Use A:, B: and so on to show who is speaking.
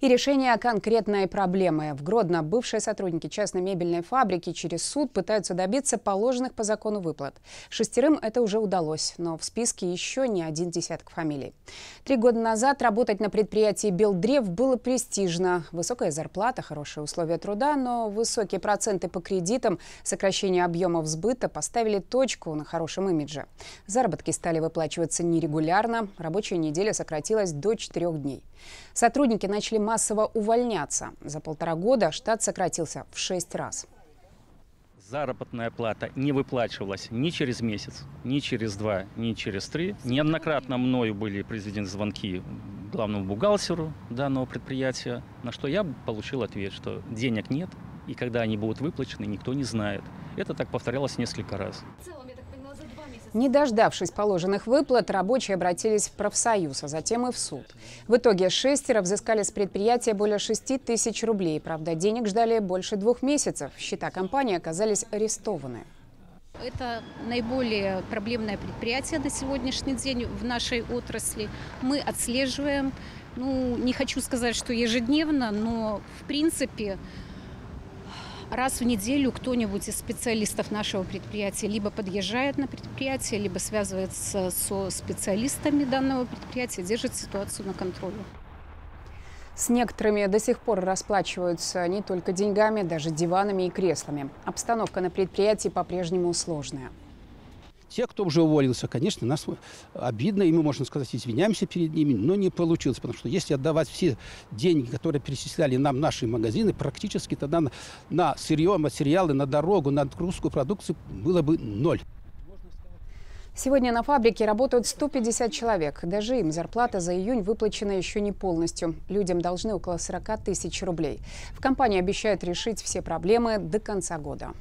A: И решение конкретной проблемы. В Гродно бывшие сотрудники частной мебельной фабрики через суд пытаются добиться положенных по закону выплат. Шестерым это уже удалось, но в списке еще не один десяток фамилий. Три года назад работать на предприятии «Белдрев» было престижно. Высокая зарплата, хорошие условия труда, но высокие проценты по кредитам, сокращение объемов сбыта поставили точку на хорошем имидже. Заработки стали выплачиваться нерегулярно, рабочая неделя сократилась до четырех дней. Сотрудники начали массово увольняться. За полтора года штат сократился в шесть раз.
B: Заработная плата не выплачивалась ни через месяц, ни через два, ни через три. Неоднократно мною были произведены звонки главному бухгалтеру данного предприятия, на что я получил ответ, что денег нет, и когда они будут выплачены, никто не знает. Это так повторялось несколько раз.
A: Не дождавшись положенных выплат, рабочие обратились в профсоюз, а затем и в суд. В итоге шестеро взыскали с предприятия более 6 тысяч рублей. Правда, денег ждали больше двух месяцев. Счета компании оказались арестованы.
C: Это наиболее проблемное предприятие на сегодняшний день в нашей отрасли. Мы отслеживаем, ну, не хочу сказать, что ежедневно, но в принципе раз в неделю кто-нибудь из специалистов нашего предприятия либо подъезжает на предприятие, либо связывается со специалистами данного предприятия, держит ситуацию на контроле.
A: С некоторыми до сих пор расплачиваются не только деньгами, даже диванами и креслами. Обстановка на предприятии по-прежнему сложная.
D: Те, кто уже уволился, конечно, нас обидно, и мы, можно сказать, извиняемся перед ними, но не получилось, потому что если отдавать все деньги, которые перечисляли нам наши магазины, практически тогда на, на сырье, материалы, на дорогу, на отгрузку продукции было бы ноль.
A: Сегодня на фабрике работают 150 человек. Даже им зарплата за июнь выплачена еще не полностью. Людям должны около 40 тысяч рублей. В компании обещают решить все проблемы до конца года.